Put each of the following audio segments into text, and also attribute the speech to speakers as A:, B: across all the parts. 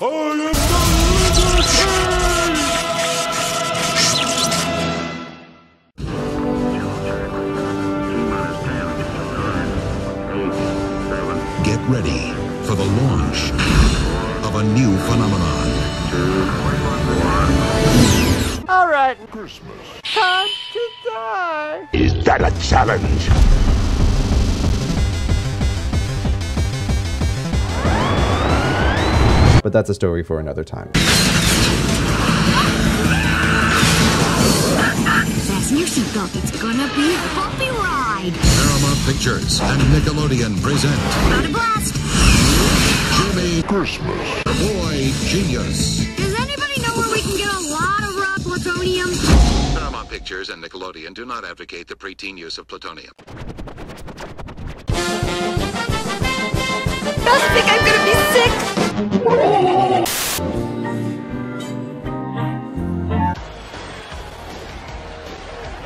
A: Get ready for the launch of a new phenomenon.
B: All right,
C: Christmas.
B: time to die.
D: Is that a challenge?
E: But that's a story for another time.
F: Fasten your seatbelt. It's gonna be a bumpy ride.
A: Paramount Pictures and Nickelodeon present
F: Got a blast.
A: Jimmy
C: Christmas.
A: Boy Genius.
F: Does anybody know where we can get a lot of raw plutonium?
A: Paramount Pictures and Nickelodeon do not advocate the preteen use of plutonium.
F: Does think I'm gonna be sick?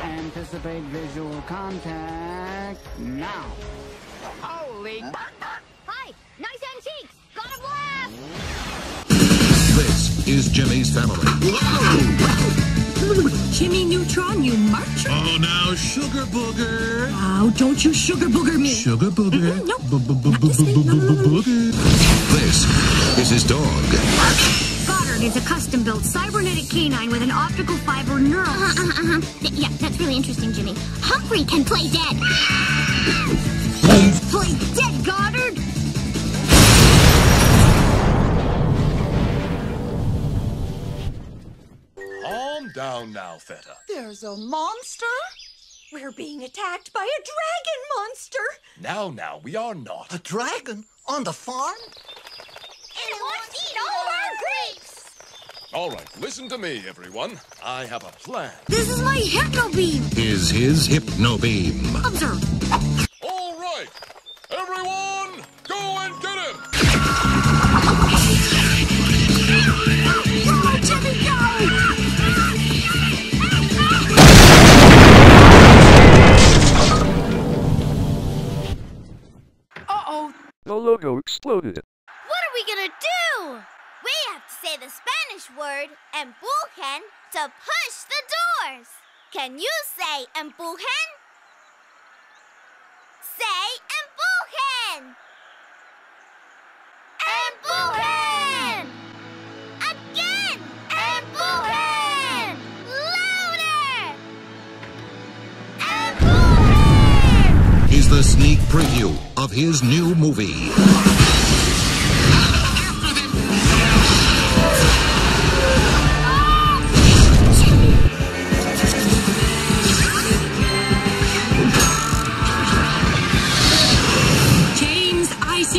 B: Anticipate visual contact now. Holy.
F: Hi, nice antiques. Got a blast.
A: This is Jimmy's family.
F: Jimmy Neutron, you marcher.
A: Oh, now Sugar Booger.
F: Oh, don't you sugar booger me.
A: Sugar Booger.
F: Mhm, nope.
A: Booger. This is his dog.
F: Goddard is a custom-built cybernetic canine with an optical fiber neural. Uh-huh, uh-huh. Yeah, that's really interesting, Jimmy. Humphrey can play dead. play dead, Goddard.
C: Calm down now, Feta.
G: There's a monster? We're being attacked by a dragon monster!
C: Now, now, we are not.
H: A dragon on the farm?
F: All
C: right, listen to me, everyone. I have a plan.
F: This is my hypno beam.
A: Is his Hypno Beam.
F: Observe.
C: All right, everyone, go and get him.
F: Go, Jimmy, go!
I: The logo exploded.
J: What are we gonna do? We have to say the Spanish word empujen to push the doors. Can you say empujen? Say empujen! Empujen! Again! Empujen! Louder! Empujen!
A: Is the sneak preview of his new movie.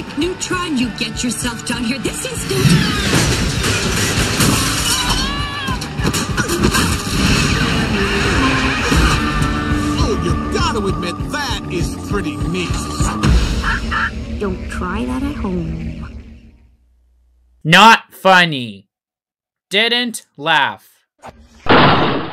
F: Isaac Neutron, you get yourself down here this instant.
H: Oh, you gotta admit that is pretty neat.
F: Don't try that at home.
K: Not funny. Didn't laugh.